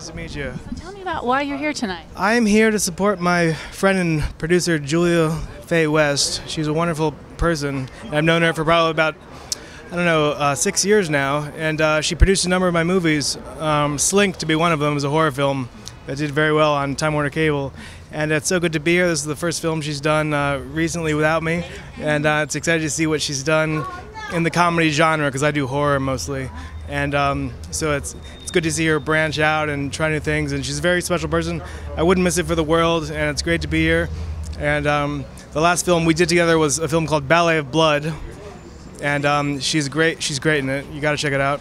nice to meet you. So Tell me about why you're here tonight. I am here to support my friend and producer Julia Faye West. She's a wonderful person. I've known her for probably about I don't know uh, six years now, and uh, she produced a number of my movies. Um, Slink, to be one of them, is a horror film that did very well on Time Warner Cable. And it's so good to be here. This is the first film she's done uh, recently without me, and uh, it's exciting to see what she's done in the comedy genre because I do horror mostly. And um, so it's it's good to see her branch out and try new things. And she's a very special person. I wouldn't miss it for the world, and it's great to be here. And um, the last film we did together was a film called Ballet of Blood, and um, she's great. She's great in it. You got to check it out.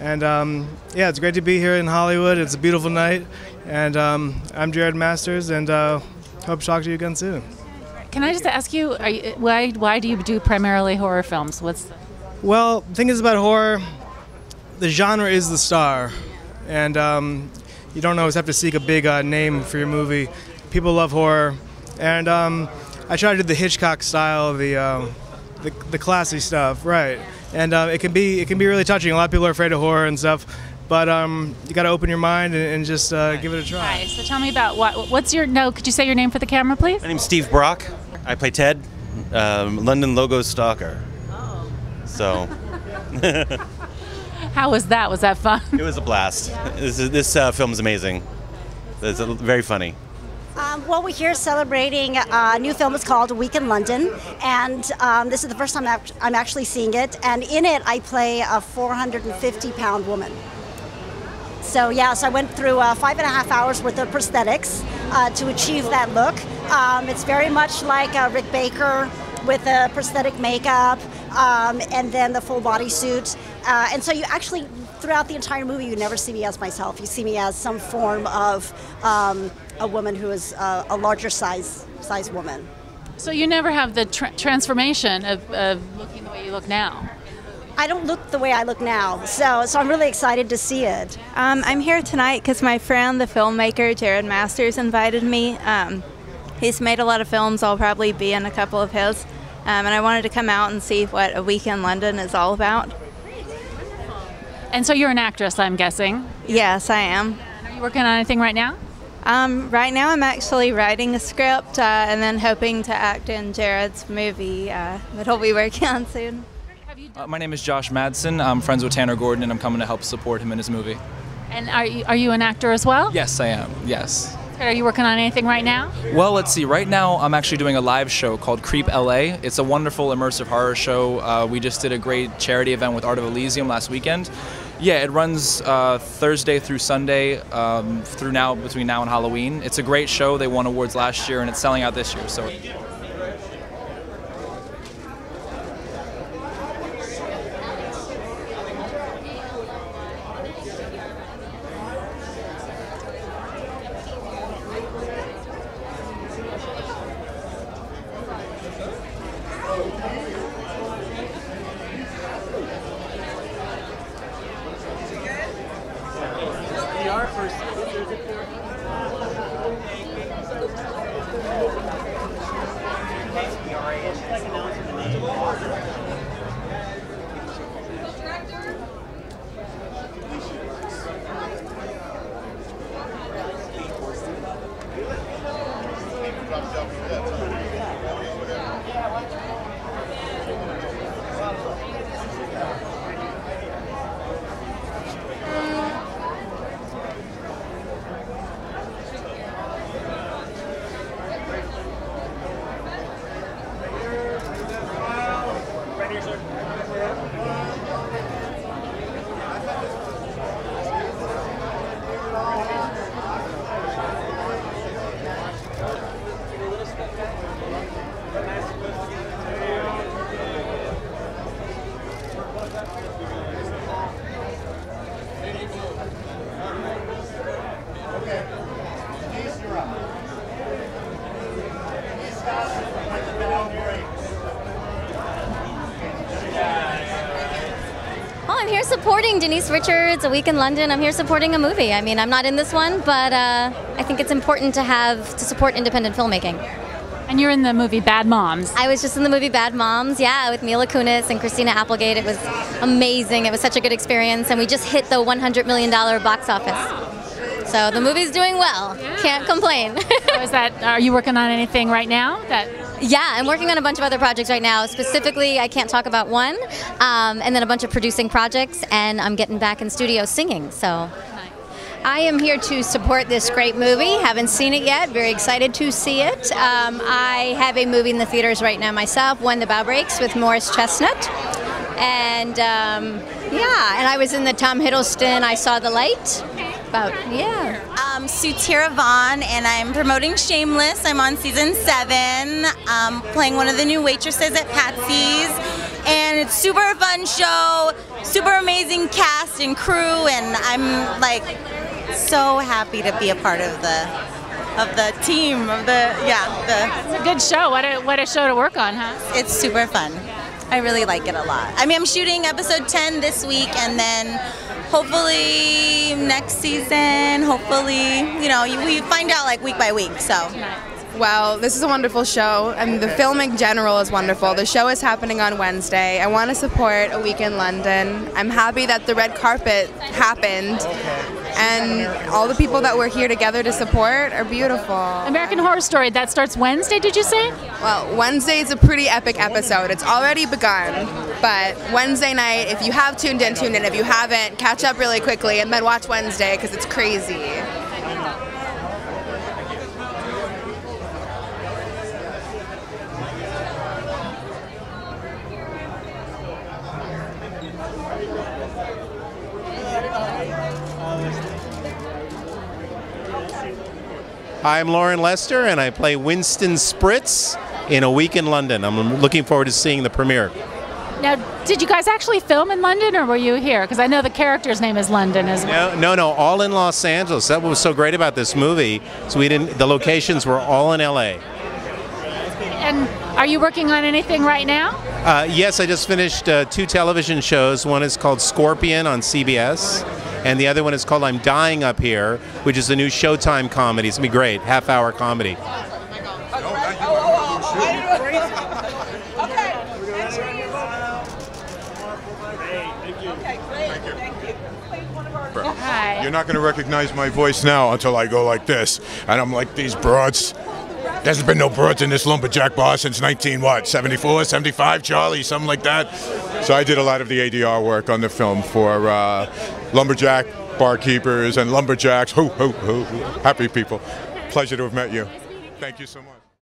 And um, yeah, it's great to be here in Hollywood. It's a beautiful night, and um, I'm Jared Masters, and uh, hope to talk to you again soon. Can I just ask you, are you why why do you do primarily horror films? What's the, Well, the thing is about horror, the genre is the star, and um, you don't always have to seek a big uh, name for your movie. People love horror, and um, I try to do the Hitchcock style, the uh, the, the classy stuff, right? And uh, it can be it can be really touching. A lot of people are afraid of horror and stuff, but um, you got to open your mind and, and just uh, give it a try. Hi, so tell me about what what's your no? Could you say your name for the camera, please? My name's Steve Brock. I play Ted, um, London Logo Stalker. Oh. So How was that? Was that fun? it was a blast. This, is, this uh, film's amazing. It's very funny. Um, well, we're here celebrating a new film. It's called Week in London, and um, this is the first time I'm actually seeing it. And in it, I play a 450 pound woman. So yeah, so I went through uh, five and a half hours worth of prosthetics uh, to achieve that look. Um, it's very much like uh, Rick Baker with the prosthetic makeup um, and then the full body suit. Uh, and so you actually, throughout the entire movie, you never see me as myself. You see me as some form of um, a woman who is uh, a larger size size woman. So you never have the tra- transformation of, of looking the way you look now. I don't look the way I look now, so so I'm really excited to see it. Um, I'm here tonight because my friend, the filmmaker Jared Masters, invited me. Um, he's made a lot of films. I'll probably be in a couple of his. Um, and I wanted to come out and see what A Week in London is all about. And so you're an actress, I'm guessing. Yes, I am. Are you working on anything right now? Um, right now, I'm actually writing a script uh, and then hoping to act in Jared's movie uh, that he'll be working on soon. Uh, my name is Josh Madsen. I'm friends with Tanner Gordon, and I'm coming to help support him in his movie. And are you, are you an actor as well? Yes, I am. Yes. Are you working on anything right now? Well, let's see. Right now, I'm actually doing a live show called Creep LA. It's a wonderful immersive horror show. Uh, we just did a great charity event with Art of Elysium last weekend. Yeah, it runs uh, Thursday through Sunday um, through now between now and Halloween. It's a great show. They won awards last year, and it's selling out this year. So. there's a Oh, I'm here supporting Denise Richards, A Week in London. I'm here supporting a movie. I mean, I'm not in this one, but uh, I think it's important to have to support independent filmmaking. And you're in the movie Bad Moms. I was just in the movie Bad Moms, yeah, with Mila Kunis and Christina Applegate. It was amazing. It was such a good experience, and we just hit the $100 million box office. So the movie's doing well. Can't complain. So is that? Are you working on anything right now? That Yeah, I'm working on a bunch of other projects right now. Specifically, I can't talk about one, um, and then a bunch of producing projects, and I'm getting back in studio singing. So I am here to support this great movie. Haven't seen it yet. Very excited to see it. Um, I have a movie in the theaters right now myself, When the Bough Breaks, with Morris Chestnut. And um, yeah, and I was in the Tom Hiddleston I Saw the Light. About, yeah. Um, Sutira Vaughn, and I'm promoting Shameless. I'm on season seven, um, playing one of the new waitresses at Patsy's, and it's super fun show, super amazing cast and crew, and I'm like so happy to be a part of the of the team of the yeah the. it's a good show. What a what a show to work on, huh? It's super fun. I really like it a lot. I mean, I'm shooting episode 10 this week, and then hopefully next season. Hopefully, you know, we find out like week by week. So. Well, this is a wonderful show, and the film in general is wonderful. The show is happening on Wednesday. I want to support A Week in London. I'm happy that the red carpet happened, and all the people that were here together to support are beautiful. American Horror Story. That starts Wednesday. Did you say? Well, Wednesday is a pretty epic episode. It's already begun, but Wednesday night, if you have tuned in, tune in. If you haven't, catch up really quickly and then watch Wednesday because it's crazy. I'm Lauren Lester, and I play Winston Spritz in A Week in London. I'm looking forward to seeing the premiere. Now, did you guys actually film in London, or were you here? Because I know the character's name is London as well. No, no, no, all in Los Angeles. That was so great about this movie. So we didn't. The locations were all in LA. And are you working on anything right now? Uh, yes, I just finished uh, two television shows. One is called Scorpion on CBS, and the other one is called I'm Dying Up Here, which is a new Showtime comedy. It's gonna be great, half-hour comedy. Hi. You're not going to recognize my voice now until I go like this. And I'm like, these broads. There's been no broads in this lumberjack bar since 19, what, 74, 75, Charlie, something like that. So I did a lot of the ADR work on the film for uh, lumberjack barkeepers and lumberjacks. Ho, ho, ho. Happy people. Pleasure to have met you. Thank you so much.